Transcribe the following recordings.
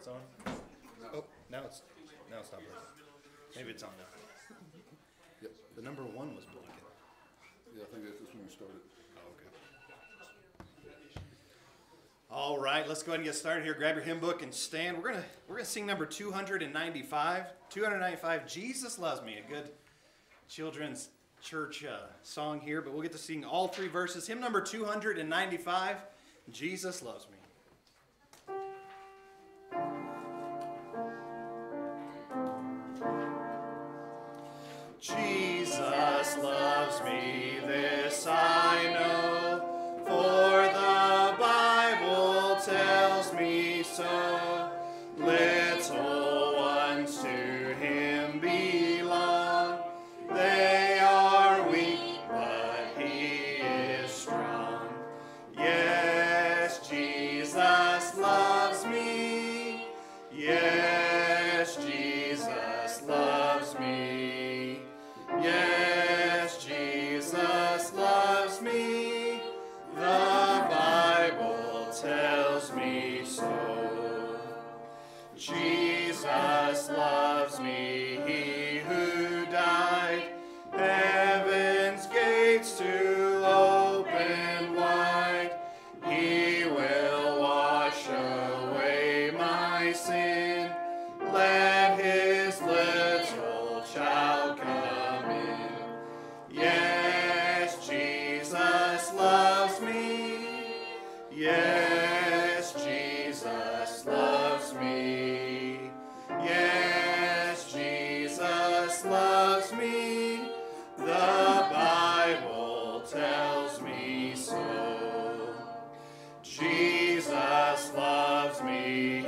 It's on. Oh, now it's now it's not working. Maybe it's on now. Yep. The number one was blinking. Yeah, I think that's just when we started. Oh, okay. All right, let's go ahead and get started here. Grab your hymn book and stand. We're gonna we're gonna sing number 295. 295. Jesus loves me. A good children's church uh, song here, but we'll get to sing all three verses. Hymn number 295. Jesus loves me. Jesus loves me, me,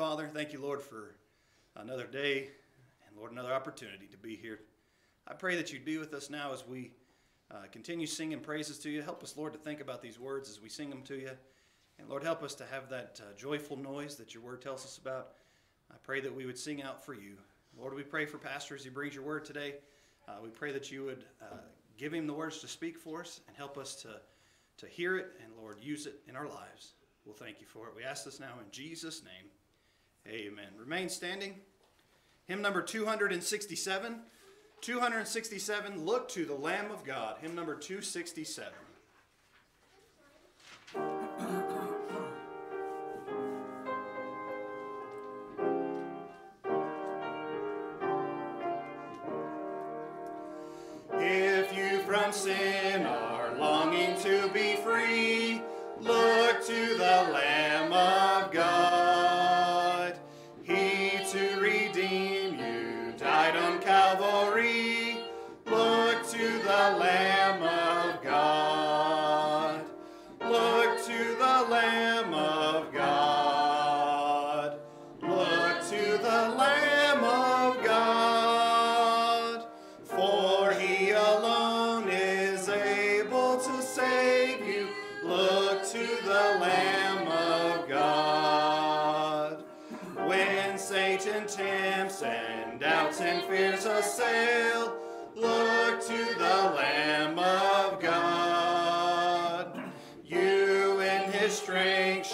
Father, thank you, Lord, for another day and, Lord, another opportunity to be here. I pray that you'd be with us now as we uh, continue singing praises to you. Help us, Lord, to think about these words as we sing them to you. And, Lord, help us to have that uh, joyful noise that your word tells us about. I pray that we would sing out for you. Lord, we pray for Pastor as he brings your word today. Uh, we pray that you would uh, give him the words to speak for us and help us to, to hear it and, Lord, use it in our lives. We'll thank you for it. We ask this now in Jesus' name. Amen. Remain standing. Hymn number 267. 267, Look to the Lamb of God. Hymn number 267. The Lamb of God. For he alone is able to save you. Look to the Lamb of God. When Satan tempts and doubts and fears assail, look to the Lamb of God. You in his strength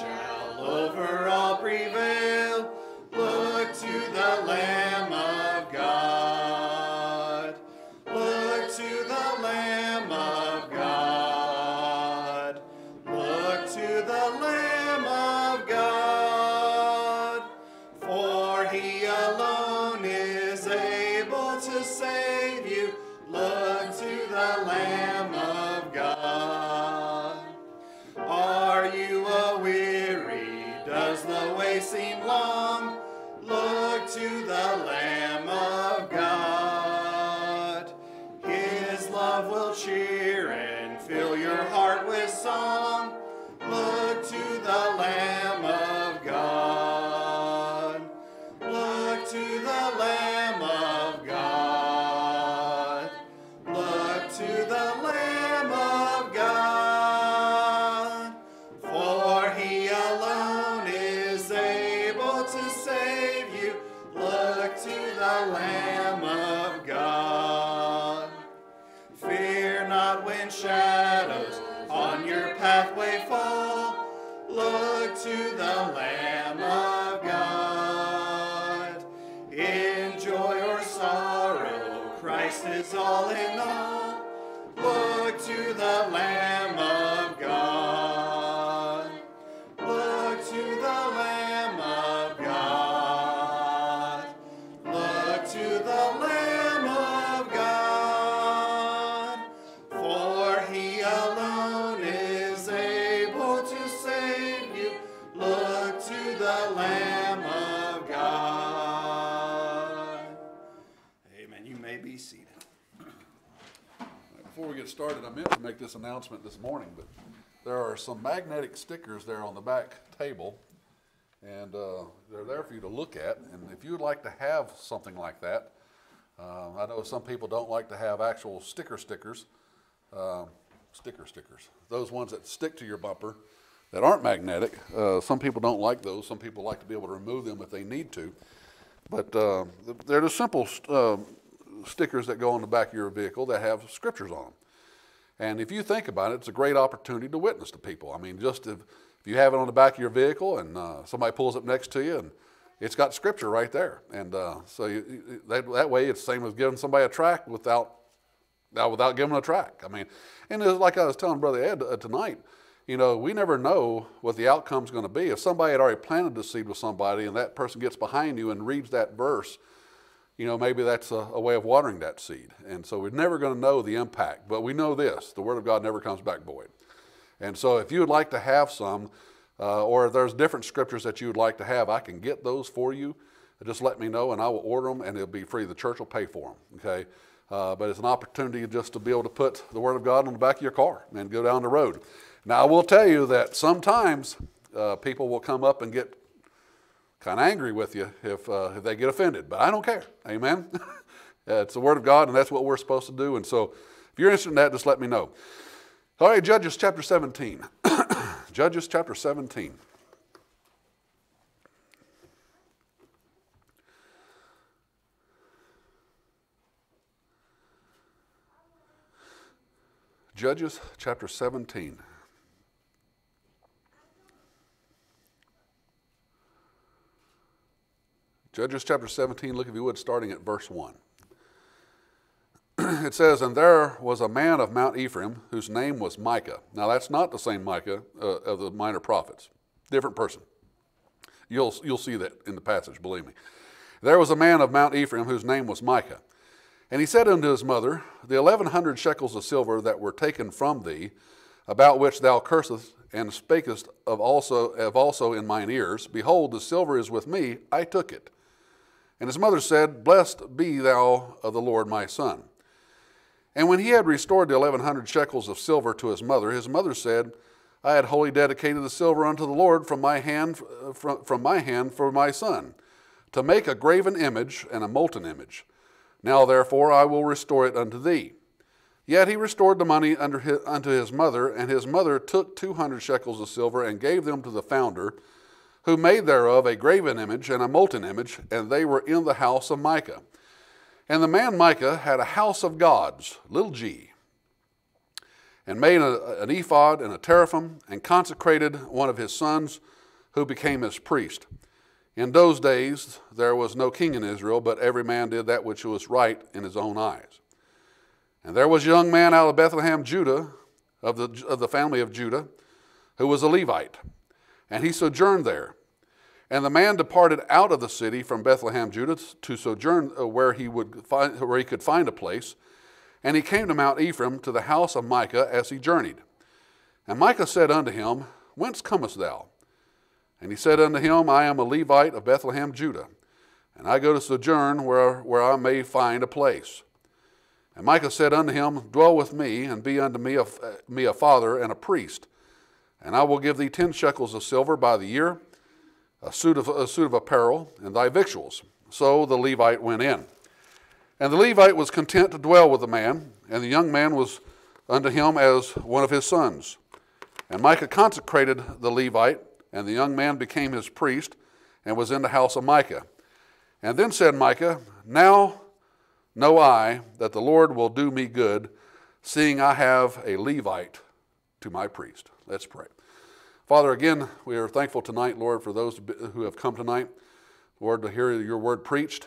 started, I meant to make this announcement this morning, but there are some magnetic stickers there on the back table, and uh, they're there for you to look at. And if you'd like to have something like that, uh, I know some people don't like to have actual sticker stickers, uh, sticker stickers, those ones that stick to your bumper that aren't magnetic. Uh, some people don't like those. Some people like to be able to remove them if they need to. But uh, they're the simple uh, stickers that go on the back of your vehicle that have scriptures on them. And if you think about it, it's a great opportunity to witness to people. I mean, just if, if you have it on the back of your vehicle and uh, somebody pulls up next to you and it's got scripture right there. And uh, so you, that, that way it's the same as giving somebody a track without, uh, without giving a track. I mean, and it's like I was telling Brother Ed uh, tonight, you know, we never know what the outcome's going to be. If somebody had already planted the seed with somebody and that person gets behind you and reads that verse, you know, maybe that's a, a way of watering that seed. And so we're never going to know the impact. But we know this the Word of God never comes back void. And so if you would like to have some, uh, or if there's different scriptures that you would like to have, I can get those for you. Just let me know and I will order them and it'll be free. The church will pay for them, okay? Uh, but it's an opportunity just to be able to put the Word of God on the back of your car and go down the road. Now, I will tell you that sometimes uh, people will come up and get kind of angry with you if, uh, if they get offended, but I don't care. Amen? It's the Word of God, and that's what we're supposed to do. And so if you're interested in that, just let me know. All right, Judges chapter 17. Judges chapter 17. Judges chapter 17. Judges chapter 17, look if you would, starting at verse 1. it says, And there was a man of Mount Ephraim whose name was Micah. Now, that's not the same Micah uh, of the minor prophets, different person. You'll, you'll see that in the passage, believe me. There was a man of Mount Ephraim whose name was Micah. And he said unto his mother, The eleven hundred shekels of silver that were taken from thee, about which thou cursest and spakest of also, of also in mine ears, behold, the silver is with me, I took it. And his mother said, Blessed be thou of the Lord my son. And when he had restored the eleven hundred shekels of silver to his mother, his mother said, I had wholly dedicated the silver unto the Lord from my hand, uh, from, from my hand for my son, to make a graven image and a molten image. Now therefore I will restore it unto thee. Yet he restored the money his, unto his mother, and his mother took two hundred shekels of silver and gave them to the founder, who made thereof a graven image and a molten image, and they were in the house of Micah. And the man Micah had a house of gods, little g, and made a, an ephod and a teraphim, and consecrated one of his sons, who became his priest. In those days there was no king in Israel, but every man did that which was right in his own eyes. And there was a young man out of Bethlehem, Judah, of the, of the family of Judah, who was a Levite, and he sojourned there. And the man departed out of the city from Bethlehem, Judah, to sojourn uh, where he would find, where he could find a place. And he came to Mount Ephraim to the house of Micah as he journeyed. And Micah said unto him, Whence comest thou? And he said unto him, I am a Levite of Bethlehem, Judah, and I go to sojourn where, where I may find a place. And Micah said unto him, Dwell with me, and be unto me a, me a father and a priest. And I will give thee ten shekels of silver by the year, a suit of, a suit of apparel, and thy victuals. So the Levite went in. And the Levite was content to dwell with the man, and the young man was unto him as one of his sons. And Micah consecrated the Levite, and the young man became his priest, and was in the house of Micah. And then said Micah, Now know I that the Lord will do me good, seeing I have a Levite to my priest. Let's pray. Father, again, we are thankful tonight, Lord, for those who have come tonight, Lord, to hear your word preached.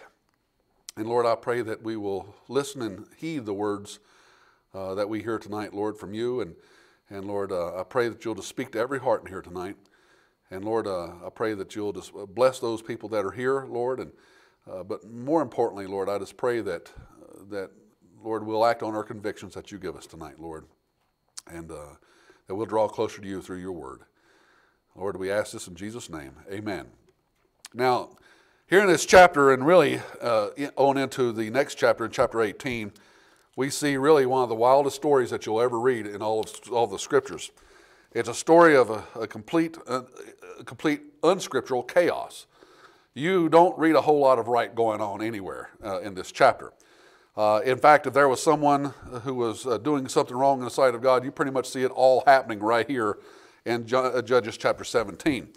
And Lord, I pray that we will listen and heed the words uh, that we hear tonight, Lord, from you. And, and Lord, uh, I pray that you'll just speak to every heart in here tonight. And Lord, uh, I pray that you'll just bless those people that are here, Lord. And uh, but more importantly, Lord, I just pray that uh, that Lord we'll act on our convictions that you give us tonight, Lord, and uh, that we'll draw closer to you through your word. Lord, we ask this in Jesus' name. Amen. Now, here in this chapter, and really uh, on into the next chapter, in chapter 18, we see really one of the wildest stories that you'll ever read in all of, all of the scriptures. It's a story of a, a complete, uh, a complete unscriptural chaos. You don't read a whole lot of right going on anywhere uh, in this chapter. Uh, in fact, if there was someone who was uh, doing something wrong in the sight of God, you pretty much see it all happening right here in uh, Judges chapter 17.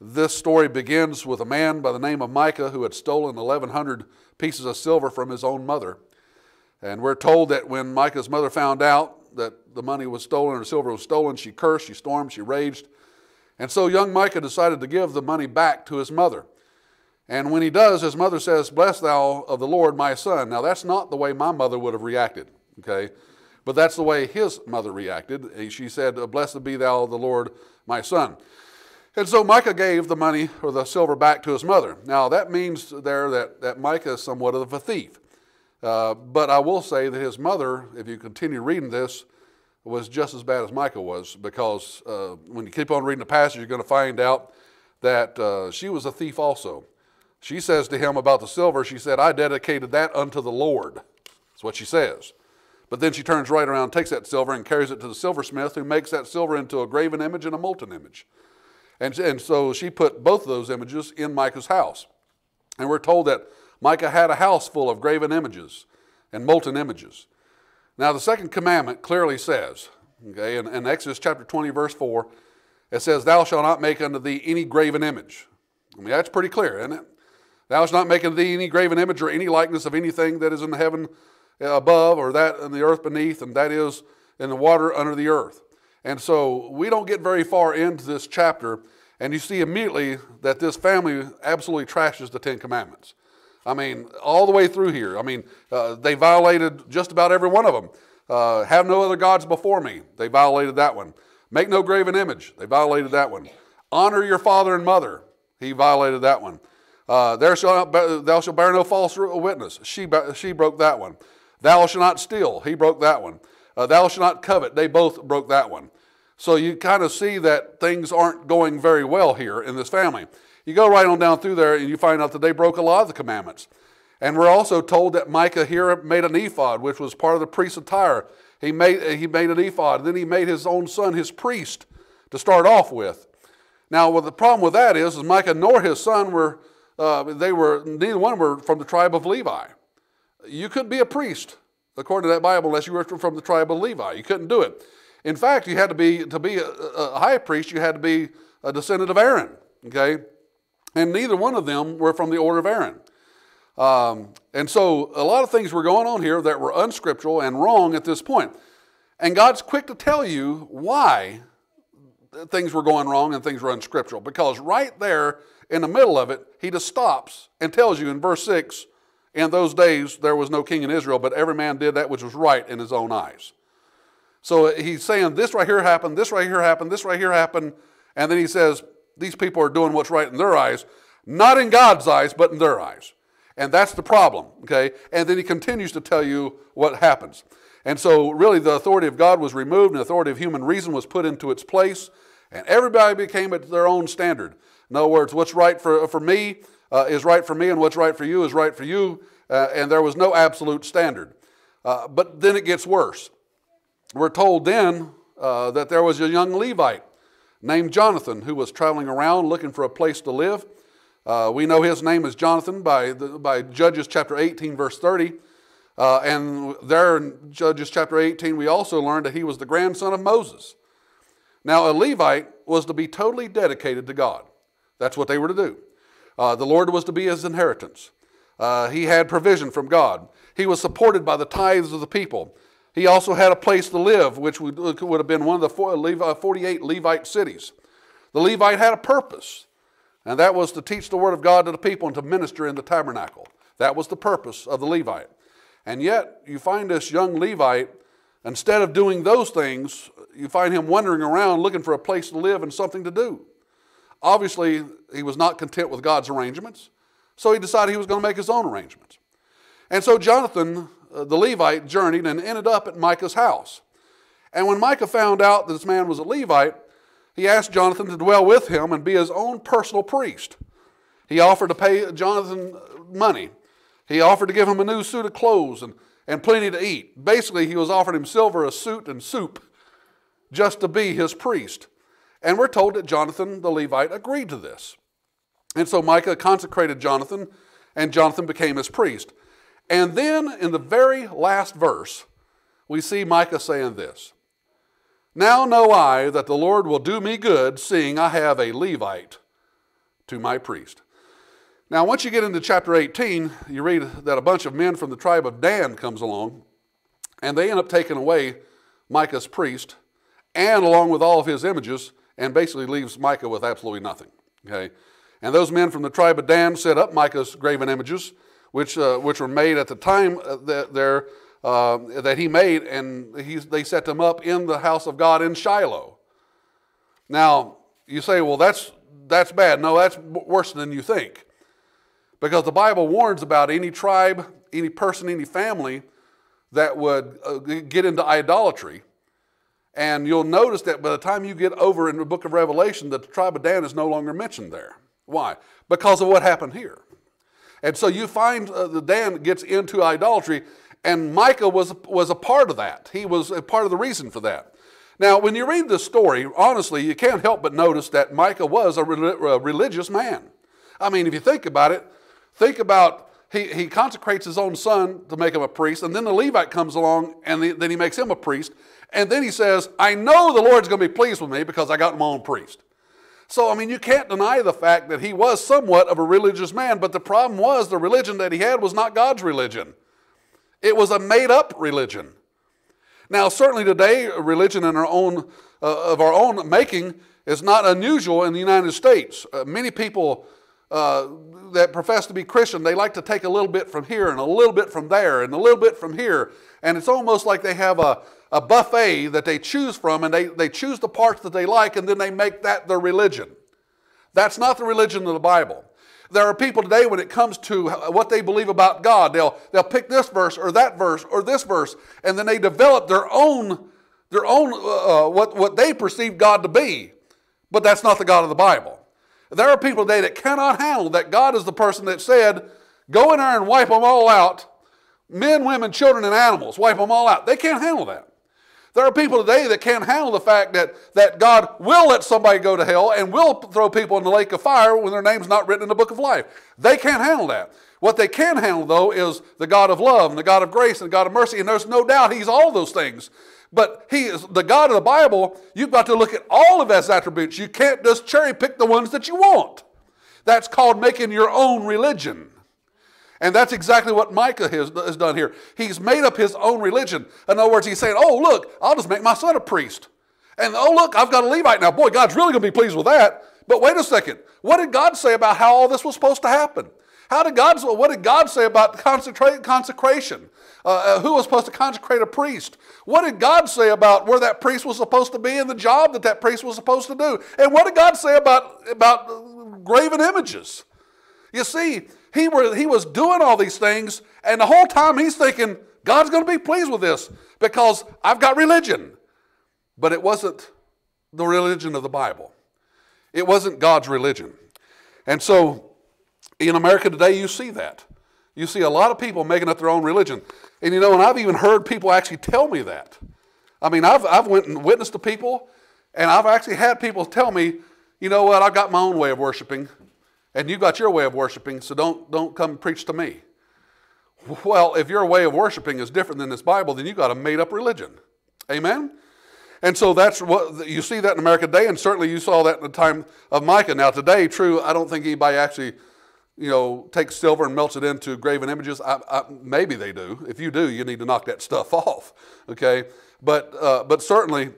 This story begins with a man by the name of Micah who had stolen 1,100 pieces of silver from his own mother. And we're told that when Micah's mother found out that the money was stolen or silver was stolen, she cursed, she stormed, she raged. And so young Micah decided to give the money back to his mother. And when he does, his mother says, Bless thou of the Lord my son. Now, that's not the way my mother would have reacted, okay? But that's the way his mother reacted. She said, Blessed be thou the Lord my son. And so Micah gave the money or the silver back to his mother. Now, that means there that, that Micah is somewhat of a thief. Uh, but I will say that his mother, if you continue reading this, was just as bad as Micah was because uh, when you keep on reading the passage, you're going to find out that uh, she was a thief also. She says to him about the silver, she said, I dedicated that unto the Lord. That's what she says. But then she turns right around, takes that silver, and carries it to the silversmith, who makes that silver into a graven image and a molten image. And, and so she put both of those images in Micah's house. And we're told that Micah had a house full of graven images and molten images. Now, the second commandment clearly says, okay, in, in Exodus chapter 20, verse 4, it says, Thou shalt not make unto thee any graven image. I mean, that's pretty clear, isn't it? Thou shalt not make unto thee any graven image or any likeness of anything that is in heaven above or that in the earth beneath, and that is in the water under the earth. And so we don't get very far into this chapter, and you see immediately that this family absolutely trashes the Ten Commandments. I mean, all the way through here. I mean, uh, they violated just about every one of them. Uh, have no other gods before me. They violated that one. Make no graven image. They violated that one. Honor your father and mother. He violated that one. Uh, there shall thou shalt bear no false witness. She, she broke that one. Thou shalt not steal. He broke that one. Uh, thou shalt not covet. They both broke that one. So you kind of see that things aren't going very well here in this family. You go right on down through there and you find out that they broke a lot of the commandments. And we're also told that Micah here made an ephod, which was part of the priest's attire. He made, he made an ephod, and then he made his own son his priest to start off with. Now, well, the problem with that is, is Micah nor his son were, uh, they were, neither one were from the tribe of Levi. You couldn't be a priest, according to that Bible, unless you were from the tribe of Levi. You couldn't do it. In fact, you had to be, to be a, a high priest, you had to be a descendant of Aaron, okay? And neither one of them were from the order of Aaron. Um, and so a lot of things were going on here that were unscriptural and wrong at this point. And God's quick to tell you why things were going wrong and things were unscriptural. Because right there in the middle of it, he just stops and tells you in verse 6 In those days there was no king in Israel, but every man did that which was right in his own eyes. So he's saying this right here happened, this right here happened, this right here happened, and then he says these people are doing what's right in their eyes, not in God's eyes, but in their eyes. And that's the problem, okay? And then he continues to tell you what happens. And so, really, the authority of God was removed, and the authority of human reason was put into its place, and everybody became at their own standard. In other words, what's right for, for me uh, is right for me, and what's right for you is right for you, uh, and there was no absolute standard. Uh, but then it gets worse. We're told then uh, that there was a young Levite named Jonathan who was traveling around looking for a place to live. Uh, we know his name is Jonathan by, the, by Judges chapter 18, verse 30. Uh, and there in Judges chapter 18, we also learned that he was the grandson of Moses. Now, a Levite was to be totally dedicated to God. That's what they were to do. Uh, the Lord was to be his inheritance. Uh, he had provision from God. He was supported by the tithes of the people. He also had a place to live, which would, would have been one of the 48 Levite cities. The Levite had a purpose, and that was to teach the Word of God to the people and to minister in the tabernacle. That was the purpose of the Levite. And yet, you find this young Levite, instead of doing those things, you find him wandering around looking for a place to live and something to do. Obviously, he was not content with God's arrangements, so he decided he was going to make his own arrangements. And so Jonathan, uh, the Levite, journeyed and ended up at Micah's house. And when Micah found out that this man was a Levite, he asked Jonathan to dwell with him and be his own personal priest. He offered to pay Jonathan money. He offered to give him a new suit of clothes and, and plenty to eat. Basically, he was offering him silver, a suit, and soup just to be his priest. And we're told that Jonathan the Levite agreed to this. And so Micah consecrated Jonathan, and Jonathan became his priest. And then in the very last verse, we see Micah saying this now know I that the Lord will do me good, seeing I have a Levite to my priest. Now, once you get into chapter 18, you read that a bunch of men from the tribe of Dan comes along, and they end up taking away Micah's priest, and along with all of his images, and basically leaves Micah with absolutely nothing. Okay, and those men from the tribe of Dan set up Micah's graven images, which uh, which were made at the time uh, that they're uh, that he made, and he, they set them up in the house of God in Shiloh. Now, you say, well, that's, that's bad. No, that's worse than you think. Because the Bible warns about any tribe, any person, any family that would uh, get into idolatry. And you'll notice that by the time you get over in the book of Revelation, the tribe of Dan is no longer mentioned there. Why? Because of what happened here. And so you find uh, the Dan gets into idolatry, and Micah was, was a part of that. He was a part of the reason for that. Now, when you read this story, honestly, you can't help but notice that Micah was a, a religious man. I mean, if you think about it, think about he, he consecrates his own son to make him a priest, and then the Levite comes along and the, then he makes him a priest. And then he says, I know the Lord's going to be pleased with me because I got my own priest. So, I mean, you can't deny the fact that he was somewhat of a religious man, but the problem was the religion that he had was not God's religion. It was a made up religion. Now, certainly today, religion in our own, uh, of our own making is not unusual in the United States. Uh, many people uh, that profess to be Christian, they like to take a little bit from here and a little bit from there and a little bit from here. And it's almost like they have a, a buffet that they choose from and they, they choose the parts that they like and then they make that their religion. That's not the religion of the Bible. There are people today, when it comes to what they believe about God, they'll, they'll pick this verse or that verse or this verse, and then they develop their own, their own uh, uh, what, what they perceive God to be. But that's not the God of the Bible. There are people today that cannot handle that God is the person that said, go in there and wipe them all out men, women, children, and animals, wipe them all out. They can't handle that. There are people today that can't handle the fact that, that God will let somebody go to hell and will throw people in the lake of fire when their name's not written in the book of life. They can't handle that. What they can handle, though, is the God of love and the God of grace and the God of mercy, and there's no doubt He's all those things. But He is the God of the Bible. You've got to look at all of His attributes. You can't just cherry pick the ones that you want. That's called making your own religion. And that's exactly what Micah has, has, done here. He's made up his own religion. In other words, he's saying, oh, look, I'll just make my son a priest. And oh, look, I've got a Levite now. Boy, God's really going to be pleased with that. But wait a second. What did God say about how all this was supposed to happen? How did God, what did God say about the consecration? Uh, uh, who was supposed to consecrate a priest? What did God say about where that priest was supposed to be and the job that that priest was supposed to do? And what did God say about, about graven images? You see, he, were, he was doing all these things, and the whole time he's thinking, God's going to be pleased with this because I've got religion. But it wasn't the religion of the Bible, it wasn't God's religion. And so in America today, you see that. You see a lot of people making up their own religion. And you know, and I've even heard people actually tell me that. I mean, I've, I've went and witnessed to people, and I've actually had people tell me, you know what, I've got my own way of worshiping. And you've got your way of worshiping, so don't, don't come preach to me. Well, if your way of worshiping is different than this Bible, then you've got a made up religion. Amen? And so that's what you see that in America today, and certainly you saw that in the time of Micah. Now, today, true, I don't think anybody actually you know, takes silver and melts it into graven images? I, I, maybe they do. If you do, you need to knock that stuff off, okay? But, uh, but certainly,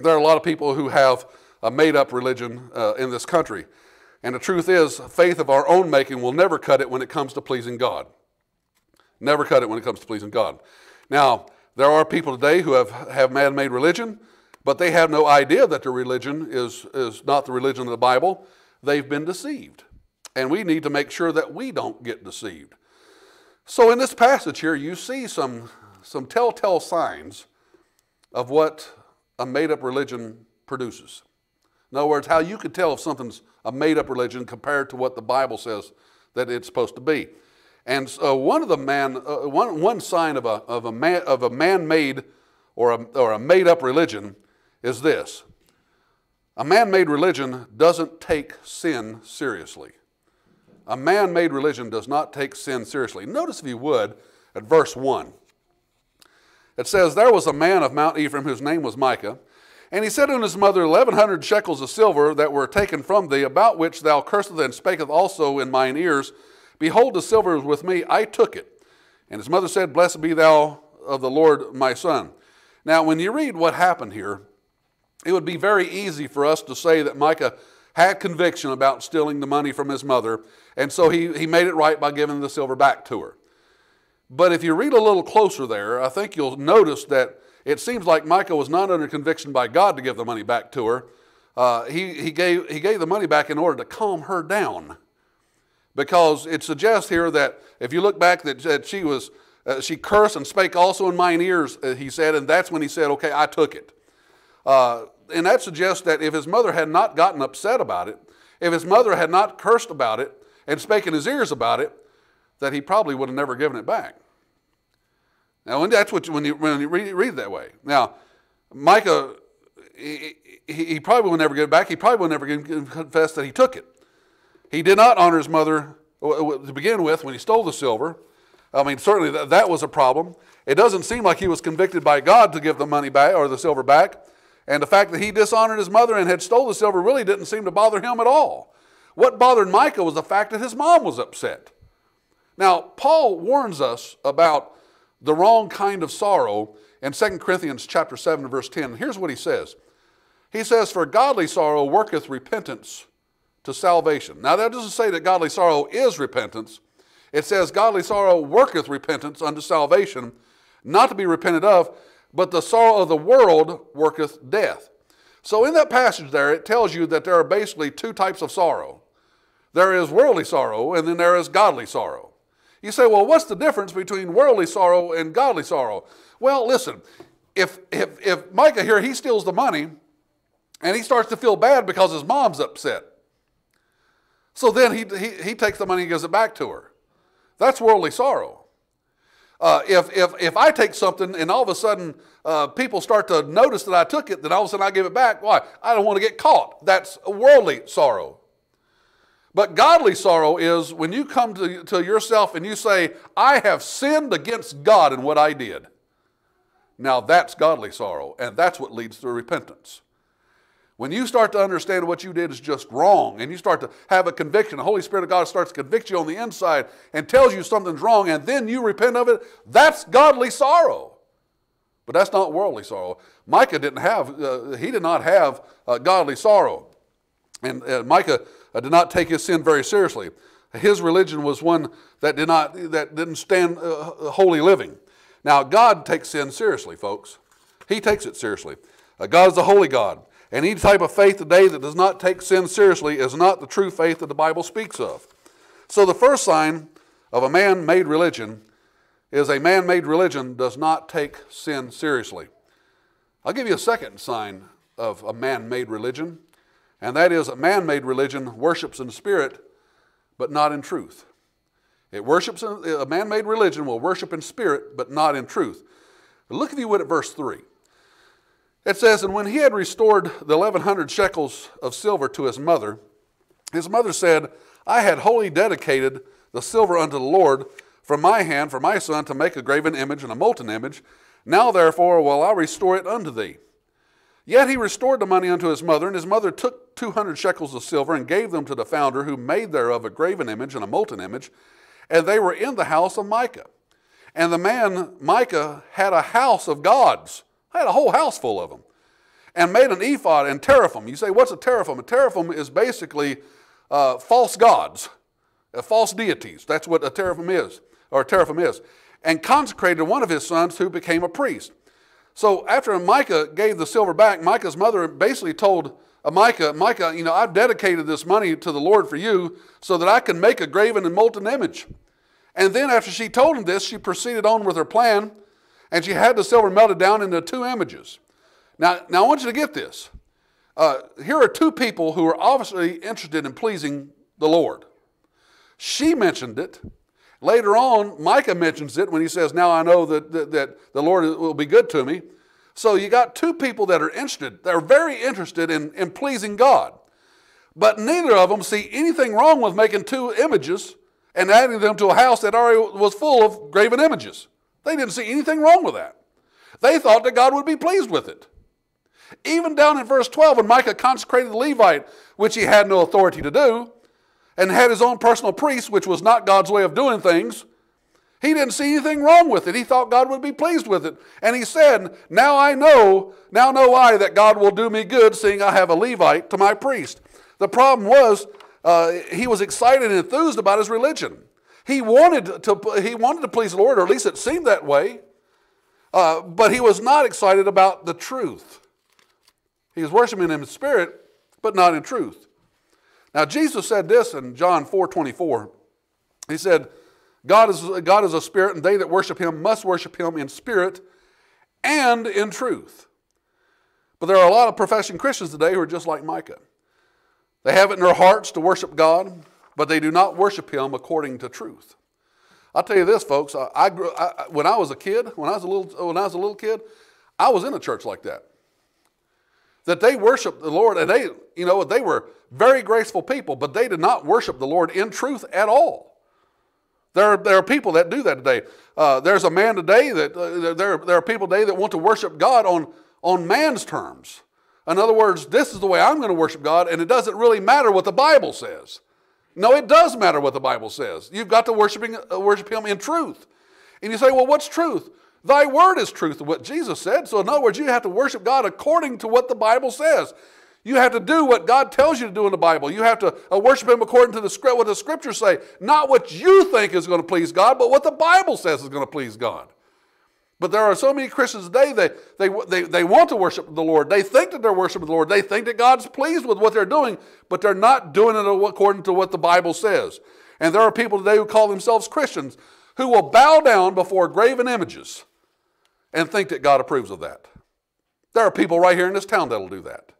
there are a lot of people who have a made up religion uh, in this country. And the truth is, faith of our own making will never cut it when it comes to pleasing God. Never cut it when it comes to pleasing God. Now, there are people today who have, have man made religion, but they have no idea that their religion is, is not the religion of the Bible. They've been deceived. And we need to make sure that we don't get deceived. So, in this passage here, you see some, some telltale signs of what a made up religion produces. In other words, how you could tell if something's a made up religion compared to what the Bible says that it's supposed to be. And so one of the man, uh, one, one sign of a, of a, man, of a man-made or a, or a made-up religion is this. A man-made religion doesn't take sin seriously. A man-made religion does not take sin seriously. Notice, if you would, at verse 1. It says, There was a man of Mount Ephraim whose name was Micah, and he said unto his mother, Eleven hundred shekels of silver that were taken from thee, about which thou cursedst and spakest also in mine ears, Behold, the silver is with me, I took it. And his mother said, Blessed be thou of the Lord, my son. Now, when you read what happened here, it would be very easy for us to say that Micah had conviction about stealing the money from his mother, and so he, he made it right by giving the silver back to her. But if you read a little closer there, I think you'll notice that it seems like Micah was not under conviction by God to give the money back to her. Uh, he, he, gave, he gave the money back in order to calm her down. Because it suggests here that if you look back that, that she was uh, she cursed and spake also in mine ears uh, he said and that's when he said okay i took it. Uh, and that suggests that if his mother had not gotten upset about it if his mother had not cursed about it and spake in his ears about it that he probably would have never given it back now that's what when you, when you read, read that way now micah he, he, probably will never get it back he probably will never confess that he took it he did not honor his mother to begin with when he stole the silver. I mean, certainly that, that was a problem. It doesn't seem like he was convicted by God to give the money back or the silver back. And the fact that he dishonored his mother and had stole the silver really didn't seem to bother him at all. What bothered Micah was the fact that his mom was upset. Now, Paul warns us about the wrong kind of sorrow in 2 Corinthians chapter 7 verse 10. Here's what he says. He says, For godly sorrow worketh repentance to salvation. Now, that doesn't say that godly sorrow is repentance. It says, Godly sorrow worketh repentance unto salvation, not to be repented of, but the sorrow of the world worketh death. So, in that passage there, it tells you that there are basically two types of sorrow there is worldly sorrow, and then there is godly sorrow. You say, well, what's the difference between worldly sorrow and godly sorrow? Well, listen, if, if, if Micah here, he steals the money and he starts to feel bad because his mom's upset. So then he, he, he takes the money and gives it back to her. That's worldly sorrow. Uh, if, if, if I take something and all of a sudden uh, people start to notice that I took it, then all of a sudden I give it back, why? I don't want to get caught. That's worldly sorrow. But godly sorrow is when you come to, to yourself and you say, I have sinned against God in what I did. Now that's godly sorrow, and that's what leads to repentance. When you start to understand what you did is just wrong, and you start to have a conviction, the Holy Spirit of God starts to convict you on the inside and tells you something's wrong, and then you repent of it, that's godly sorrow. But that's not worldly sorrow. Micah didn't have, uh, he did not have uh, godly sorrow. And uh, Micah uh, did not take his sin very seriously. His religion was one that did not, that didn't stand uh, holy living. Now, God takes sin seriously, folks. He takes it seriously. Uh, God is a holy God. And any type of faith today that does not take sin seriously is not the true faith that the Bible speaks of. So the first sign of a man made religion is a man made religion does not take sin seriously. I'll give you a second sign of a man made religion, and that is a man made religion worships in spirit but not in truth. It worships, a man made religion will worship in spirit but not in truth. Look, if you would, at verse 3. It says, And when he had restored the 1100 shekels of silver to his mother, his mother said, I had wholly dedicated the silver unto the Lord from my hand for my son to make a graven image and a molten image. Now therefore will I restore it unto thee. Yet he restored the money unto his mother, and his mother took 200 shekels of silver and gave them to the founder who made thereof a graven image and a molten image. And they were in the house of Micah. And the man, Micah, had a house of gods, had a whole house full of them, and made an ephod and teraphim. You say, what's a teraphim? A teraphim is basically uh, false gods, uh, false deities. That's what a teraphim is, or a teraphim is. And consecrated one of his sons who became a priest. So after Micah gave the silver back, Micah's mother basically told Micah, Micah, you know, I've dedicated this money to the Lord for you so that I can make a graven and molten image. And then after she told him this, she proceeded on with her plan, and she had the silver melted down into two images. Now, now I want you to get this. Uh, here are two people who are obviously interested in pleasing the Lord. She mentioned it. Later on, Micah mentions it when he says, Now I know that, that, that the Lord will be good to me. So you got two people that are interested, they're very interested in, in pleasing God. But neither of them see anything wrong with making two images and adding them to a house that already was full of graven images. They didn't see anything wrong with that. They thought that God would be pleased with it. Even down in verse 12, when Micah consecrated the Levite, which he had no authority to do, and had his own personal priest, which was not God's way of doing things, he didn't see anything wrong with it. He thought God would be pleased with it. And he said, Now I know, now know I that God will do me good, seeing I have a Levite to my priest. The problem was, uh, he was excited and enthused about his religion. He wanted to, he wanted to please the Lord, or at least it seemed that way. Uh, but he was not excited about the truth. He was worshiping in spirit, but not in truth. Now, Jesus said this in John 4 24. He said, God is, God is a spirit, and they that worship him must worship him in spirit and in truth. But there are a lot of professing Christians today who are just like Micah. They have it in their hearts to worship God, but they do not worship him according to truth. I'll tell you this, folks. I, I grew, I, when I was a kid, when I was a little, when I was a little kid, I was in a church like that. That they worshiped the Lord, and they, you know, they were very graceful people, but they did not worship the Lord in truth at all. There are, there are people that do that today. Uh, there's a man today that uh, there, there are people today that want to worship God on, on man's terms. In other words, this is the way I'm going to worship God, and it doesn't really matter what the Bible says. No, it does matter what the Bible says. You've got to worshiping, uh, worship Him in truth. And you say, well, what's truth? Thy word is truth, what Jesus said. So, in other words, you have to worship God according to what the Bible says. You have to do what God tells you to do in the Bible. You have to uh, worship Him according to the script, what the Scriptures say, not what you think is going to please God, but what the Bible says is going to please God. But there are so many Christians today that they, they, they want to worship the Lord. They think that they're worshiping the Lord. They think that God's pleased with what they're doing, but they're not doing it according to what the Bible says. And there are people today who call themselves Christians who will bow down before graven images and think that God approves of that. There are people right here in this town that'll do that.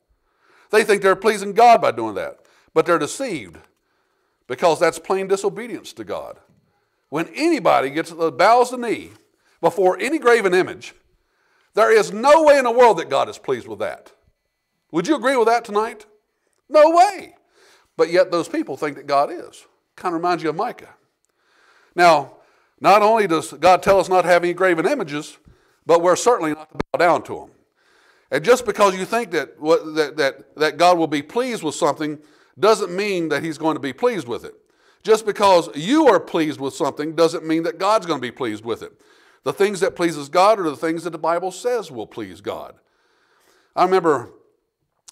They think they're pleasing God by doing that, but they're deceived because that's plain disobedience to God. When anybody gets bows the knee before any graven image, there is no way in the world that God is pleased with that. Would you agree with that tonight? No way. But yet those people think that God is. Kind of reminds you of Micah. Now, not only does God tell us not to have any graven images, but we're certainly not to bow down to them. And just because you think that, that, that, that God will be pleased with something doesn't mean that He's going to be pleased with it. Just because you are pleased with something doesn't mean that God's going to be pleased with it. The things that pleases God are the things that the Bible says will please God. I remember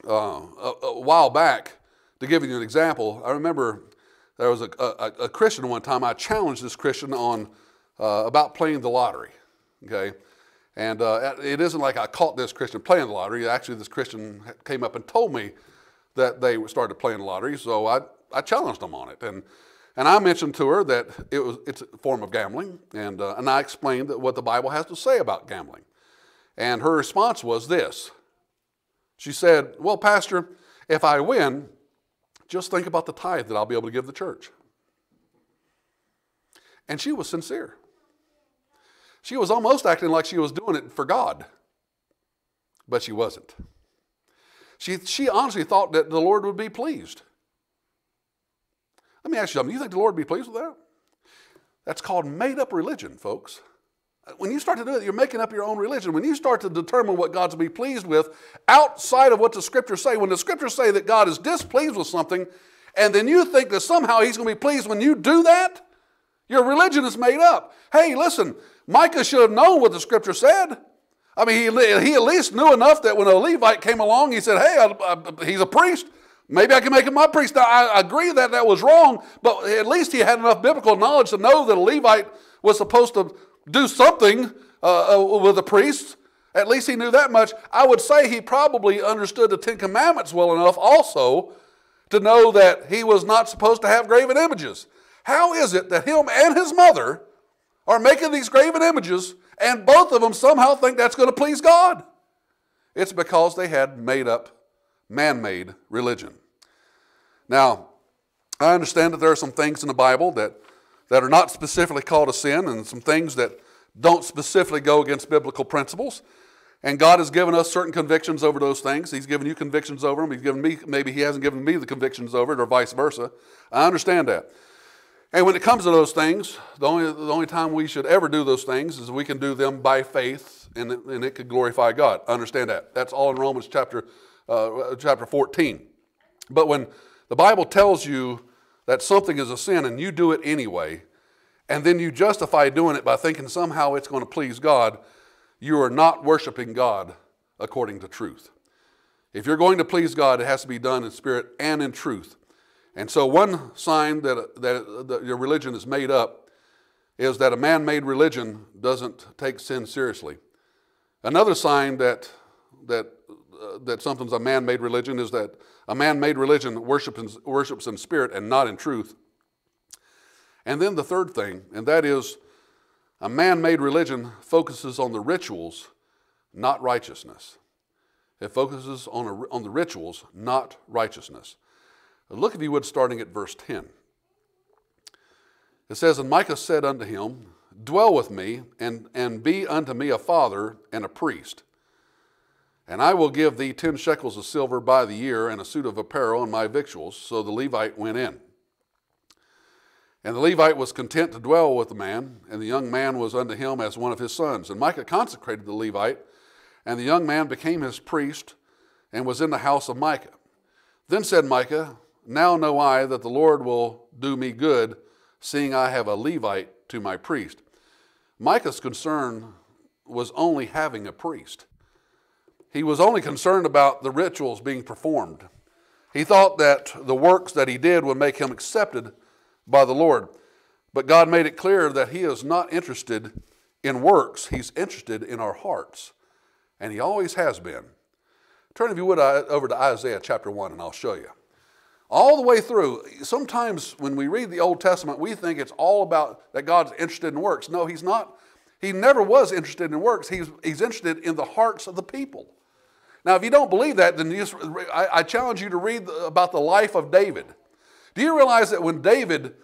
uh, a, a, while back, to give you an example, I remember there was a, a, a Christian one time, I challenged this Christian on uh, about playing the lottery. Okay? And uh, it isn't like I caught this Christian playing the lottery. Actually, this Christian came up and told me that they started playing the lottery, so I, I challenged them on it. And, and I mentioned to her that it was, it's a form of gambling, and, uh, and I explained what the Bible has to say about gambling. And her response was this She said, Well, Pastor, if I win, just think about the tithe that I'll be able to give the church. And she was sincere. She was almost acting like she was doing it for God, but she wasn't. She, she honestly thought that the Lord would be pleased. Let me ask you something. Do you think the Lord would be pleased with that? That's called made up religion, folks. When you start to do it, you're making up your own religion. When you start to determine what God's to be pleased with outside of what the scriptures say, when the scriptures say that God is displeased with something, and then you think that somehow he's going to be pleased when you do that, your religion is made up. Hey, listen, Micah should have known what the scripture said. I mean, he, he at least knew enough that when a Levite came along, he said, Hey, I, I, he's a priest. Maybe I can make him my priest. Now, I agree that that was wrong, but at least he had enough biblical knowledge to know that a Levite was supposed to do something uh, uh, with the priests. At least he knew that much. I would say he probably understood the Ten Commandments well enough also to know that he was not supposed to have graven images. How is it that him and his mother are making these graven images and both of them somehow think that's going to please God? It's because they had made up man made religion. Now, I understand that there are some things in the Bible that, that are not specifically called a sin and some things that don't specifically go against biblical principles. And God has given us certain convictions over those things. He's given you convictions over them. He's given me, maybe He hasn't given me the convictions over it, or vice versa. I understand that. And when it comes to those things, the only, the only time we should ever do those things is we can do them by faith and it, and it could glorify God. Understand that. That's all in Romans chapter, uh, chapter 14. But when the Bible tells you that something is a sin and you do it anyway, and then you justify doing it by thinking somehow it's going to please God, you are not worshiping God according to truth. If you're going to please God, it has to be done in spirit and in truth. And so, one sign that, that, that your religion is made up is that a man made religion doesn't take sin seriously. Another sign that, that, uh, that something's a man made religion is that a man made religion worships in, worships in spirit and not in truth. And then the third thing, and that is a man made religion focuses on the rituals, not righteousness. It focuses on, a, on the rituals, not righteousness. Look, if you would, starting at verse 10. It says, And Micah said unto him, Dwell with me, and, and be unto me a father and a priest. And I will give thee ten shekels of silver by the year, and a suit of apparel, and my victuals. So the Levite went in. And the Levite was content to dwell with the man, and the young man was unto him as one of his sons. And Micah consecrated the Levite, and the young man became his priest, and was in the house of Micah. Then said Micah, Now know I that the Lord will do me good, seeing I have a Levite to my priest. Micah's concern was only having a priest. He was only concerned about the rituals being performed. He thought that the works that he did would make him accepted by the Lord. But God made it clear that He is not interested in works, He's interested in our hearts. And He always has been. Turn, if you would, uh, over to Isaiah chapter 1, and I'll show you. All the way through, sometimes when we read the Old Testament, we think it's all about that God's interested in works. No, He's not. He never was interested in works. He's, he's interested in the hearts of the people. Now, if you don't believe that, then just, I, I challenge you to read about the life of David. Do you realize that when David,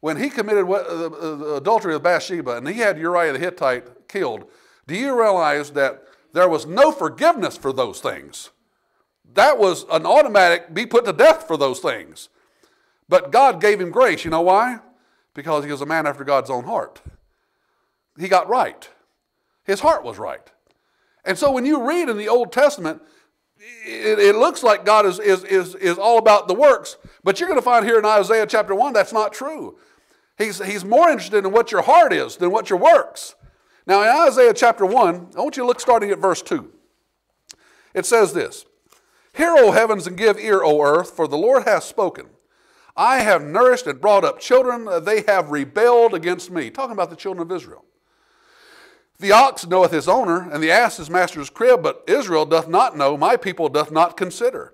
when he committed uh, uh, uh, the adultery with Bathsheba and he had Uriah the Hittite killed, do you realize that there was no forgiveness for those things? That was an automatic be put to death for those things. But God gave him grace. You know why? Because he was a man after God's own heart. He got right. His heart was right. And so when you read in the Old Testament, it, it, looks like God is, is, is, is all about the works, but you're going to find here in Isaiah chapter 1 that's not true. He's, he's more interested in what your heart is than what your works. Now, in Isaiah chapter 1, I want you to look starting at verse 2. It says this Hear, O heavens, and give ear, O earth, for the Lord hath spoken. I have nourished and brought up children, they have rebelled against me. Talking about the children of Israel. The ox knoweth his owner, and the ass his master's crib, but Israel doth not know, my people doth not consider.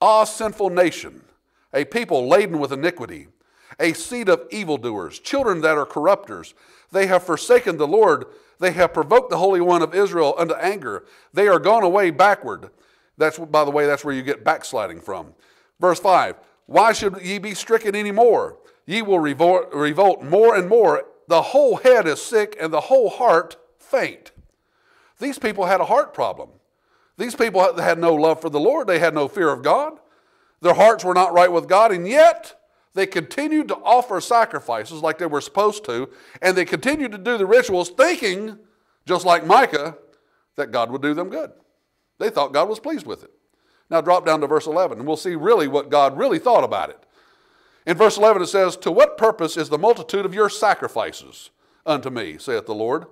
Ah, sinful nation, a people laden with iniquity, a seed of evildoers, children that are corrupters. They have forsaken the Lord, they have provoked the Holy One of Israel unto anger. They are gone away backward. That's, by the way, that's where you get backsliding from. Verse 5 Why should ye be stricken any more? Ye will revolt, revolt more and more. The whole head is sick, and the whole heart faint. These people had a heart problem. These people had no love for the Lord, they had no fear of God. Their hearts were not right with God, and yet they continued to offer sacrifices like they were supposed to, and they continued to do the rituals thinking just like Micah, that God would do them good. They thought God was pleased with it. Now drop down to verse 11, and we'll see really what God really thought about it. In verse 11 it says, To what purpose is the multitude of your sacrifices unto me, saith the Lord?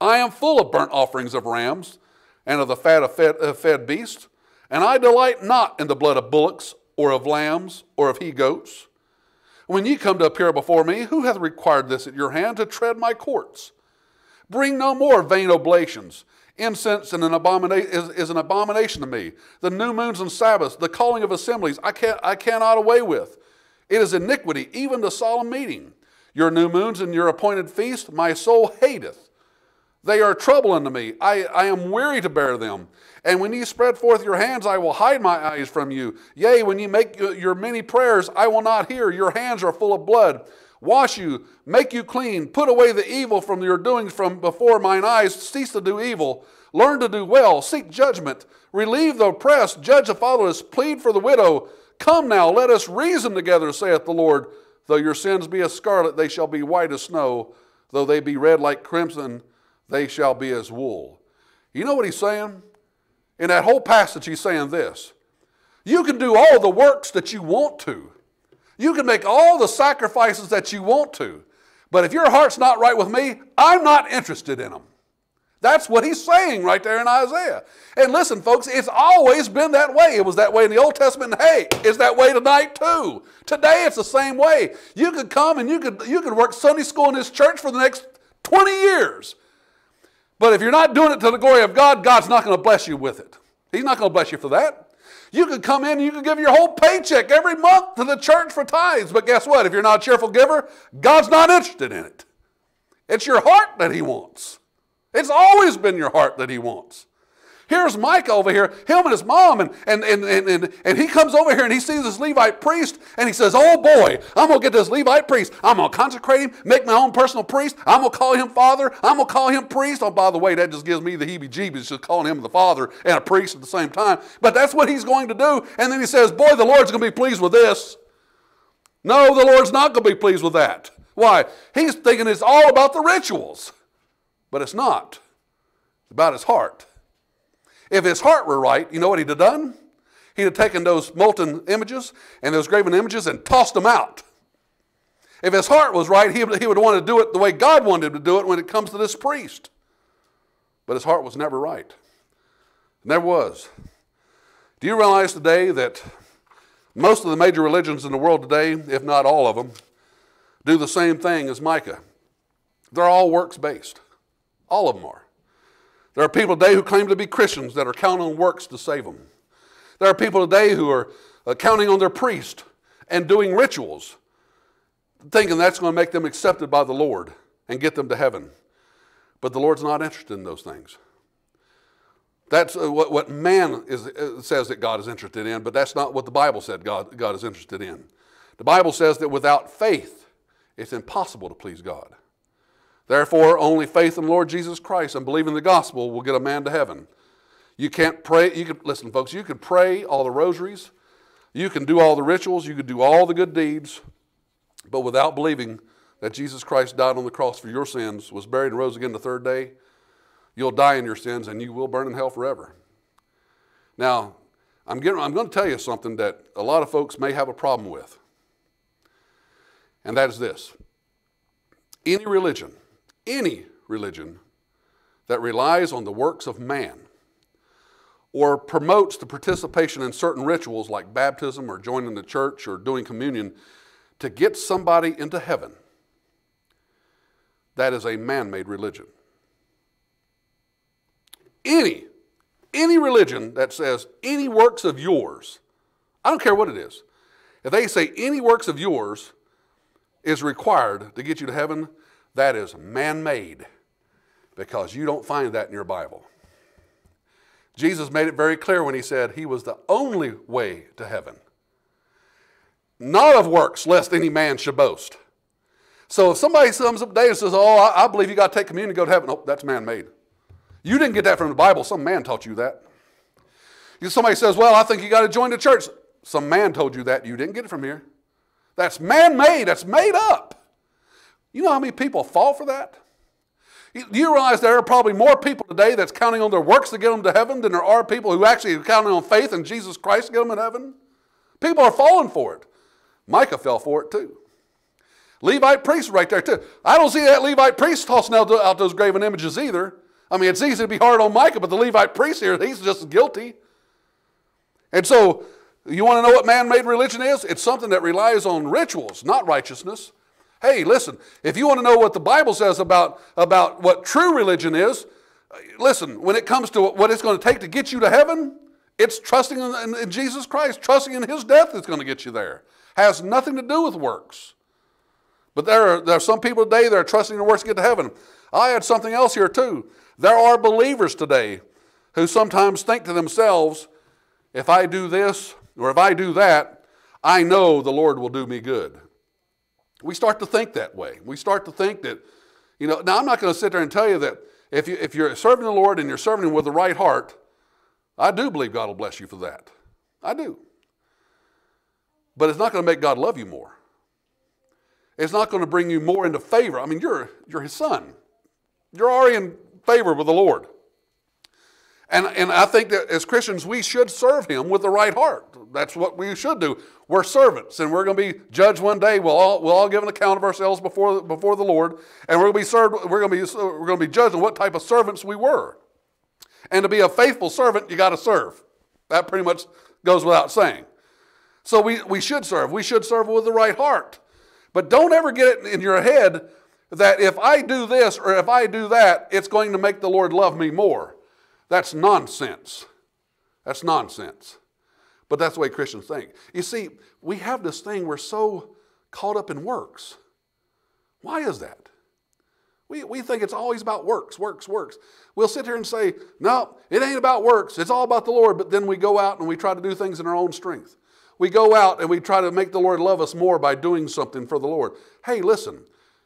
I am full of burnt offerings of rams and of the fat of fed, of fed beasts, and I delight not in the blood of bullocks or of lambs or of he goats. When ye come to appear before me, who hath required this at your hand to tread my courts? Bring no more vain oblations. Incense and an abomina- is, is, an abomination to me. The new moons and Sabbaths, the calling of assemblies, I, can't, I cannot away with. It is iniquity, even the solemn meeting. Your new moons and your appointed feast, my soul hateth. They are trouble unto me. I, I am weary to bear them. And when ye spread forth your hands, I will hide my eyes from you. Yea, when ye make your many prayers, I will not hear. Your hands are full of blood. Wash you, make you clean, put away the evil from your doings from before mine eyes. Cease to do evil. Learn to do well. Seek judgment. Relieve the oppressed. Judge the fatherless. Plead for the widow. Come now, let us reason together, saith the Lord. Though your sins be as scarlet, they shall be white as snow. Though they be red like crimson, they shall be as wool. You know what he's saying? In that whole passage, he's saying this You can do all the works that you want to, you can make all the sacrifices that you want to, but if your heart's not right with me, I'm not interested in them. That's what he's saying right there in Isaiah. And listen, folks, it's always been that way. It was that way in the Old Testament, hey, it's that way tonight too. Today it's the same way. You could come and you could you could work Sunday school in this church for the next 20 years. But if you're not doing it to the glory of God, God's not going to bless you with it. He's not going to bless you for that. You could come in and you could give your whole paycheck every month to the church for tithes. But guess what? If you're not a cheerful giver, God's not interested in it. It's your heart that He wants. It's always been your heart that He wants. Here's Mike over here, him and his mom, and, and, and, and, and he comes over here and he sees this Levite priest and he says, Oh boy, I'm going to get this Levite priest. I'm going to consecrate him, make my own personal priest. I'm going to call him father. I'm going to call him priest. Oh, by the way, that just gives me the heebie jeebies just calling him the father and a priest at the same time. But that's what he's going to do. And then he says, Boy, the Lord's going to be pleased with this. No, the Lord's not going to be pleased with that. Why? He's thinking it's all about the rituals, but it's not. It's about his heart. If his heart were right, you know what he'd have done? He'd have taken those molten images and those graven images and tossed them out. If his heart was right, he would, he would want to do it the way God wanted him to do it when it comes to this priest. But his heart was never right. Never was. Do you realize today that most of the major religions in the world today, if not all of them, do the same thing as Micah? They're all works based. All of them are. There are people today who claim to be Christians that are counting on works to save them. There are people today who are uh, counting on their priest and doing rituals, thinking that's going to make them accepted by the Lord and get them to heaven. But the Lord's not interested in those things. That's uh, what, what man is, uh, says that God is interested in, but that's not what the Bible said God, God is interested in. The Bible says that without faith, it's impossible to please God. Therefore, only faith in the Lord Jesus Christ and believing the gospel will get a man to heaven. You can't pray, you can listen, folks, you can pray all the rosaries, you can do all the rituals, you can do all the good deeds, but without believing that Jesus Christ died on the cross for your sins, was buried and rose again the third day, you'll die in your sins and you will burn in hell forever. Now, I'm, getting, I'm going to tell you something that a lot of folks may have a problem with, and that is this. Any religion any religion that relies on the works of man or promotes the participation in certain rituals like baptism or joining the church or doing communion to get somebody into heaven, that is a man made religion. Any, any religion that says any works of yours, I don't care what it is, if they say any works of yours is required to get you to heaven, that is man made because you don't find that in your Bible. Jesus made it very clear when he said he was the only way to heaven. Not of works, lest any man should boast. So if somebody comes up today and says, Oh, I, believe you got to take communion and go to heaven, oh, that's man made. You didn't get that from the Bible, some man taught you that. If somebody says, Well, I think you got to join the church, some man told you that. You didn't get it from here. That's man made, that's made up. You know how many people fall for that? Do you realize there are probably more people today that's counting on their works to get them to heaven than there are people who actually are counting on faith in Jesus Christ to get them in heaven? People are falling for it. Micah fell for it too. Levite priest right there too. I don't see that Levite priest tossing out, out those graven images either. I mean, it's easy to be hard on Micah, but the Levite priest here, he's just guilty. And so, you want to know what man made religion is? It's something that relies on rituals, not righteousness. Hey, listen, if you want to know what the Bible says about, about what true religion is, listen, when it comes to what it's going to take to get you to heaven, it's trusting in, in Jesus Christ, trusting in His death that's going to get you there. Has nothing to do with works. But there are, there are some people today that are trusting in works to get to heaven. I had something else here too. There are believers today who sometimes think to themselves, if I do this or if I do that, I know the Lord will do me good. We start to think that way. We start to think that, you know, now I'm not going to sit there and tell you that if, you, if you're serving the Lord and you're serving Him with the right heart, I do believe God will bless you for that. I do. But it's not going to make God love you more. It's not going to bring you more into favor. I mean, you're, you're His son, you're already in favor with the Lord. And, and I think that as Christians, we should serve Him with the right heart. That's what we should do. We're servants, and we're going to be judged one day. We'll all, we'll all give an account of ourselves before, before the Lord, and we're going to be served. We're going to be, we're going to be judged on what type of servants we were. And to be a faithful servant, you got to serve. That pretty much goes without saying. So we, we should serve. We should serve with the right heart. But don't ever get it in your head that if I do this or if I do that, it's going to make the Lord love me more. That's nonsense. That's nonsense. But that's the way Christians think. You see, we have this thing, we're so caught up in works. Why is that? We, we think it's always about works, works, works. We'll sit here and say, no, it ain't about works. It's all about the Lord. But then we go out and we try to do things in our own strength. We go out and we try to make the Lord love us more by doing something for the Lord. Hey, listen,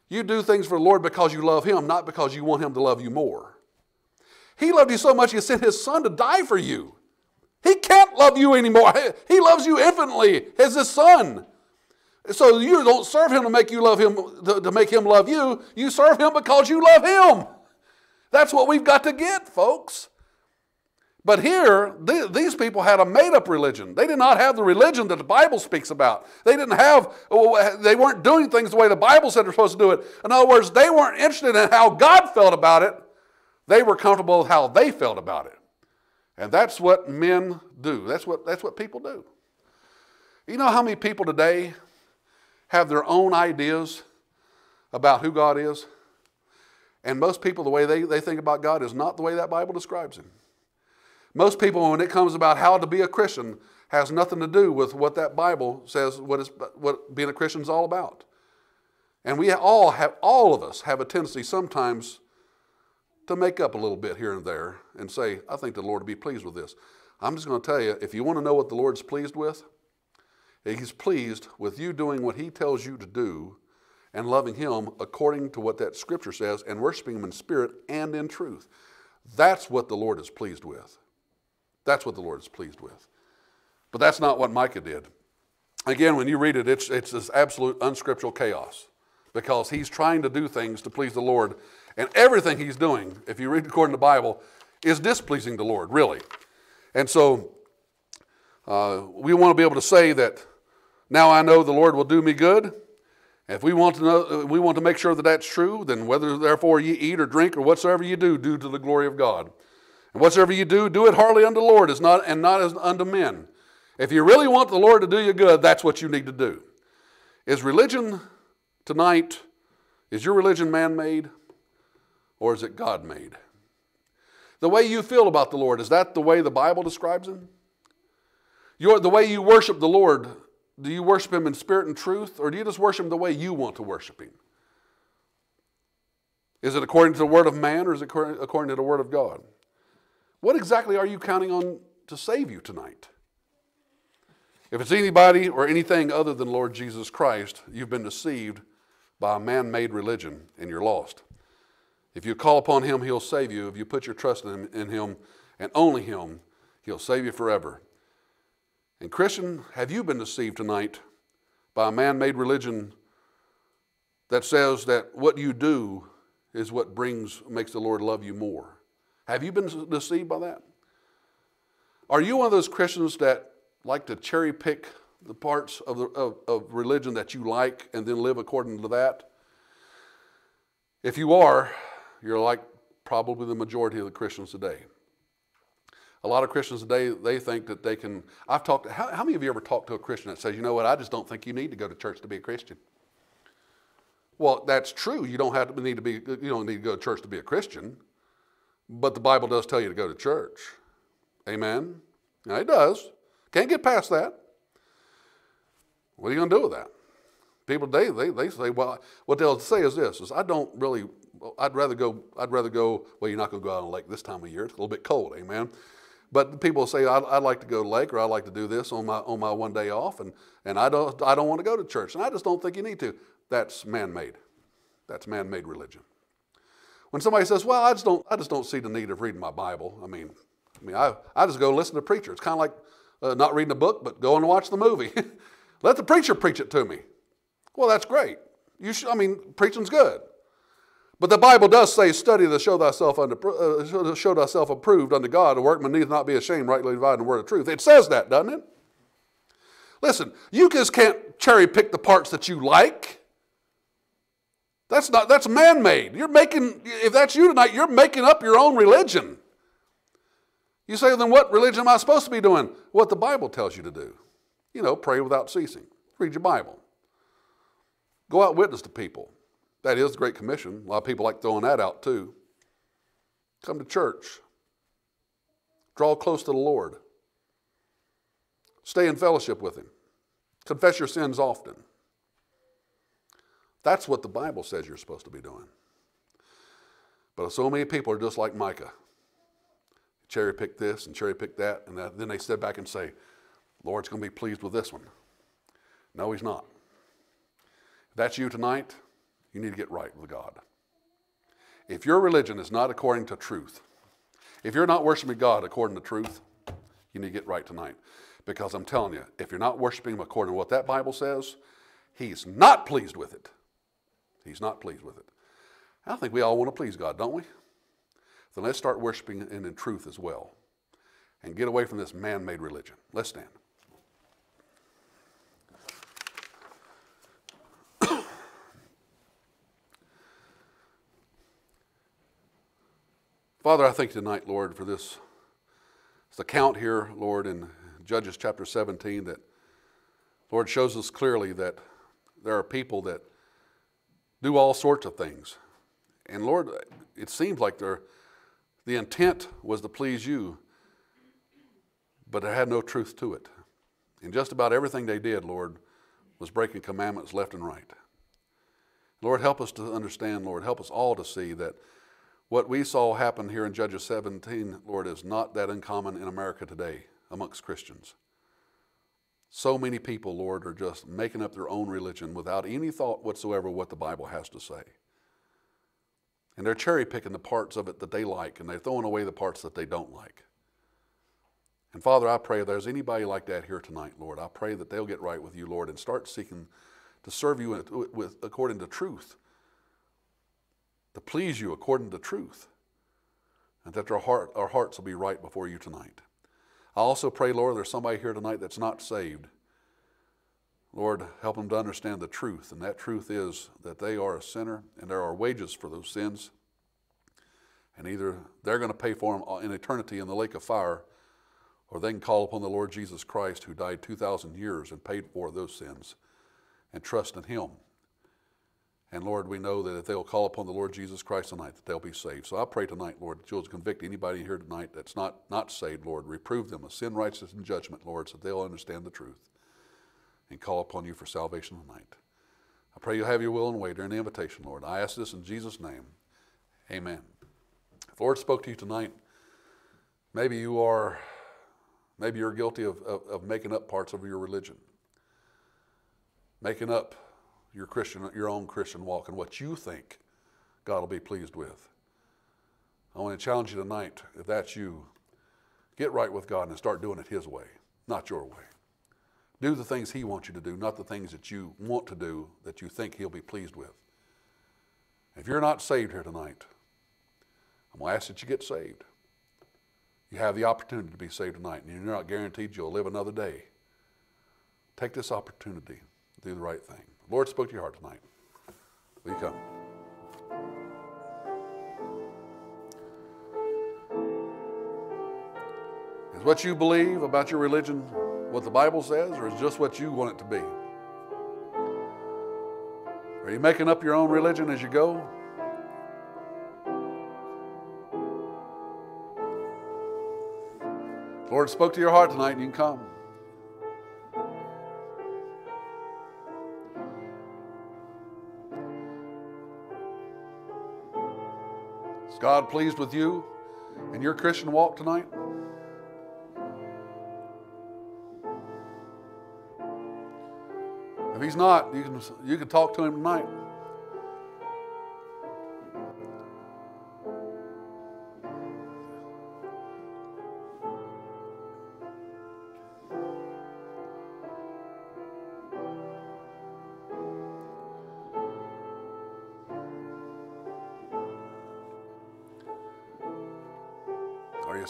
you do things for the Lord because you love Him, not because you want Him to love you more. He loved you so much, He sent His Son to die for you. He can't love you anymore. He loves you infinitely as His Son. So you don't serve Him to make you love Him, to, to make Him love you. You serve Him because you love Him. That's what we've got to get, folks. But here, these people had a made up religion. They did not have the religion that the Bible speaks about. They didn't have, they weren't doing things the way the Bible said they're supposed to do it. In other words, they weren't interested in how God felt about it. They were comfortable with how they felt about it. And that's what men do. That's what, that's what people do. You know how many people today have their own ideas about who God is? And most people, the way they, they think about God is not the way that Bible describes Him. Most people, when it comes about how to be a Christian, has nothing to do with what that Bible says what, is, what being a Christian is all about. And we all have, all of us have a tendency sometimes to make up a little bit here and there and say, I think the Lord will be pleased with this. I'm just going to tell you, if you want to know what the Lord's pleased with, He's pleased with you doing what He tells you to do and loving Him according to what that Scripture says and worshiping Him in spirit and in truth. That's what the Lord is pleased with. That's what the Lord is pleased with. But that's not what Micah did. Again, when you read it, it's, it's this absolute unscriptural chaos because he's trying to do things to please the Lord. And everything he's doing, if you read according to the Bible, is displeasing the Lord, really. And so uh, we want to be able to say that now I know the Lord will do me good. If we want to know, we want to make sure that that's true, then whether therefore ye eat or drink or whatsoever you do, do to the glory of God. And whatsoever you do, do it heartily unto the Lord as not, and not as unto men. If you really want the Lord to do you good, that's what you need to do. Is religion tonight, is your religion man made or is it God made? The way you feel about the Lord, is that the way the Bible describes him? Your, the way you worship the Lord, do you worship him in spirit and truth or do you just worship him the way you want to worship him? Is it according to the word of man or is it according to the word of God? What exactly are you counting on to save you tonight? If it's anybody or anything other than Lord Jesus Christ, you've been deceived by a man made religion and you're lost. If you call upon Him, He'll save you. If you put your trust in Him, in him and only Him, He'll save you forever. And, Christian, have you been deceived tonight by a man made religion that says that what you do is what brings makes the Lord love you more. Have you been deceived by that? Are you one of those Christians that like to cherry pick the parts of, the, of, of religion that you like and then live according to that? If you are, you're like probably the majority of the Christians today. A lot of Christians today, they think that they can. I've talked, how, how many of you ever talked to a Christian that says, you know what, I just don't think you need to go to church to be a Christian? Well, that's true. You don't have to need to be, you don't need to go to church to be a Christian. But the Bible does tell you to go to church. Amen? Now, it does. Can't get past that. What are you going to do with that? People today, they, they say, well, what they'll say is this, is I don't really, I'd rather go, I'd rather go, well, you're not going to go out on the lake this time of year. It's a little bit cold, amen? But people say, I'd, I'd, like to go to lake or I'd like to do this on my, on my one day off, and, and I, don't, I don't want to go to church. And I just don't think you need to. That's man made. That's man made religion. When somebody says, Well, I just, don't, I just don't see the need of reading my Bible, I mean, I, mean, I, I just go listen to the preacher. It's kind of like uh, not reading a book, but going to watch the movie. Let the preacher preach it to me. Well, that's great. You should, I mean, preaching's good. But the Bible does say, "Study to show thyself under, uh, show thyself approved unto God. A workman needs not be ashamed, rightly dividing the word of truth." It says that, doesn't it? Listen, you just can't cherry pick the parts that you like. That's not that's man-made. You're making if that's you tonight, you're making up your own religion. You say, then what religion am I supposed to be doing? What the Bible tells you to do. You know, pray without ceasing. Read your Bible. Go out witness to people. That is the Great Commission. A lot of people like throwing that out too. Come to church. Draw close to the Lord. Stay in fellowship with Him. Confess your sins often. That's what the Bible says you're supposed to be doing. But so many people are just like Micah. Cherry pick this and cherry pick that, and then they step back and say, Lord's going to be pleased with this one. No, He's not. If that's you tonight, you need to get right with God. If your religion is not according to truth, if you're not worshiping God according to truth, you need to get right tonight. Because I'm telling you, if you're not worshiping Him according to what that Bible says, He's not pleased with it. He's not pleased with it. I think we all want to please God, don't we? Then let's start worshiping Him in truth as well and get away from this man made religion. Let's stand. Father, I thank you tonight, Lord, for this, this account here, Lord, in Judges chapter 17 that, Lord, shows us clearly that there are people that do all sorts of things. And Lord, it seems like their the intent was to please you, but it had no truth to it. And just about everything they did, Lord, was breaking commandments left and right. Lord, help us to understand, Lord, help us all to see that what we saw happen here in Judges 17, Lord, is not that uncommon in America today amongst Christians. So many people, Lord, are just making up their own religion without any thought whatsoever what the Bible has to say. And they're cherry picking the parts of it that they like and they're throwing away the parts that they don't like. And Father, I pray if there's anybody like that here tonight, Lord, I pray that they'll get right with you, Lord, and start seeking to serve you with, with, according to truth, to please you according to truth, and that our, heart, our hearts will be right before you tonight. I also pray, Lord, there's somebody here tonight that's not saved. Lord, help them to understand the truth, and that truth is that they are a sinner and there are wages for those sins. And either they're going to pay for them in eternity in the lake of fire, or they can call upon the Lord Jesus Christ who died 2,000 years and paid for those sins and trust in Him. And Lord, we know that if they'll call upon the Lord Jesus Christ tonight, that they'll be saved. So I pray tonight, Lord, that you'll convict anybody here tonight that's not, not saved, Lord. Reprove them of sin, righteousness, and judgment, Lord, so they'll understand the truth and call upon you for salvation tonight. I pray you'll have your will and way during the invitation, Lord. I ask this in Jesus' name. Amen. If the Lord spoke to you tonight, maybe you are, maybe you're guilty of, of, of making up parts of your religion. Making up your Christian, your own Christian walk and what you think God will be pleased with. I want to challenge you tonight, if that's you, get right with God and start doing it His way, not your way. Do the things He wants you to do, not the things that you want to do that you think He'll be pleased with. If you're not saved here tonight, I'm going to ask that you get saved. You have the opportunity to be saved tonight, and you're not guaranteed you'll live another day. Take this opportunity to do the right thing. Lord spoke to your heart tonight. Will you come? Is what you believe about your religion what the Bible says, or is just what you want it to be? Are you making up your own religion as you go? Lord spoke to your heart tonight, and you can come. God pleased with you in your Christian walk tonight? If he's not, you can, you can talk to him tonight.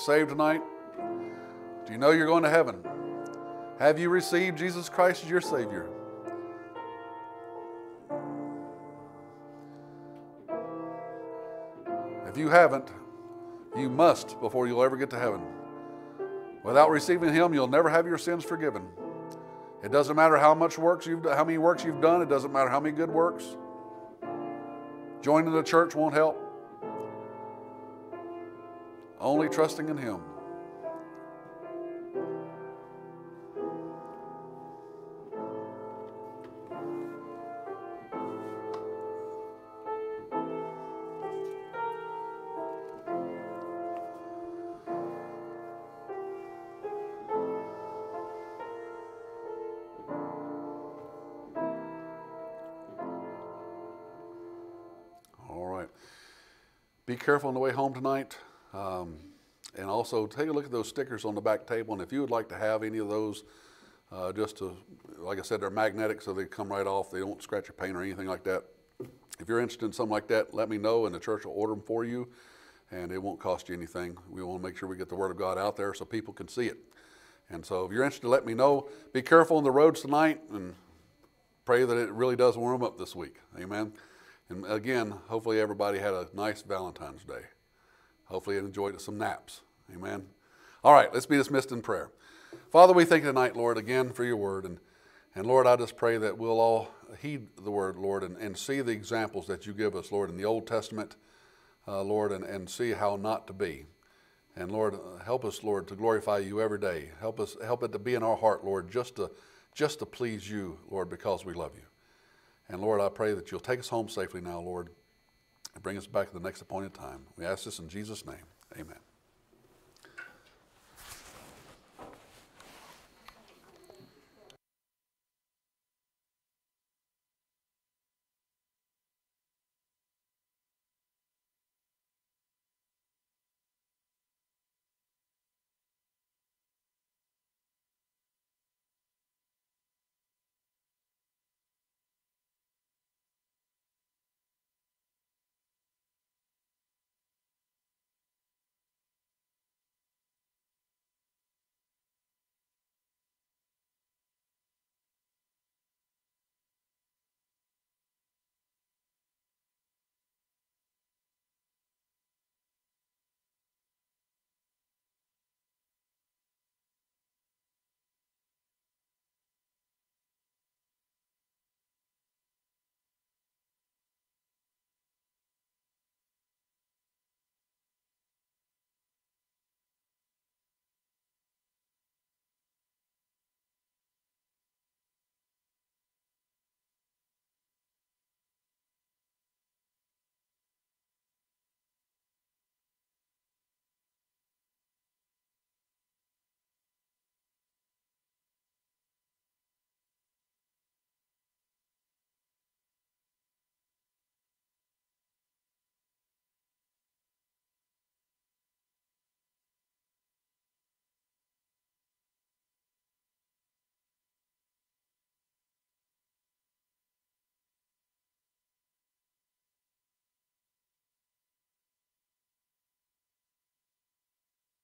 Saved tonight? Do you know you're going to heaven? Have you received Jesus Christ as your Savior? If you haven't, you must before you'll ever get to heaven. Without receiving Him, you'll never have your sins forgiven. It doesn't matter how much works you've how many works you've done. It doesn't matter how many good works. Joining the church won't help. Only trusting in Him. All right. Be careful on the way home tonight. Um, and also take a look at those stickers on the back table. And if you would like to have any of those, uh, just to, like I said, they're magnetic so they come right off. They don't scratch your paint or anything like that. If you're interested in something like that, let me know and the church will order them for you. And it won't cost you anything. We want to make sure we get the Word of God out there so people can see it. And so if you're interested, let me know. Be careful on the roads tonight and pray that it really does warm up this week. Amen. And again, hopefully everybody had a nice Valentine's Day. Hopefully you enjoyed some naps. Amen. All right, let's be dismissed in prayer. Father, we thank you tonight, Lord, again for your word. And, and Lord, I just pray that we'll all heed the word, Lord, and, and see the examples that you give us, Lord, in the Old Testament, uh, Lord, and, and see how not to be. And Lord, help us, Lord, to glorify you every day. Help us, help it to be in our heart, Lord, just to, just to please you, Lord, because we love you. And Lord, I pray that you'll take us home safely now, Lord, bring us back to the next appointed time. We ask this in Jesus' name. Amen.